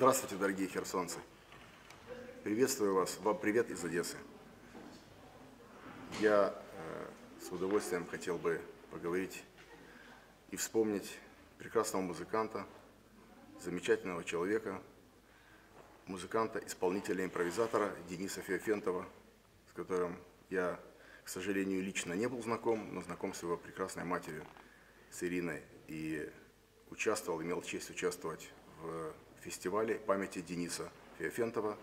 Здравствуйте, дорогие херсонцы. Приветствую вас. Вам привет из Одессы. Я э, с удовольствием хотел бы поговорить и вспомнить прекрасного музыканта, замечательного человека, музыканта, исполнителя, импровизатора Дениса Феофентова, с которым я, к сожалению, лично не был знаком, но знаком с его прекрасной матерью, с Ириной, и участвовал, имел честь участвовать в фестивале памяти Дениса Феофентова,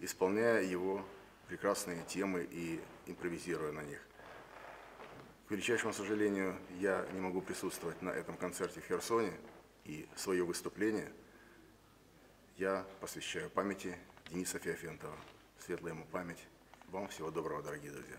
исполняя его прекрасные темы и импровизируя на них. К величайшему сожалению, я не могу присутствовать на этом концерте в Херсоне, и свое выступление я посвящаю памяти Дениса Феофентова. Светлая ему память. Вам всего доброго, дорогие друзья.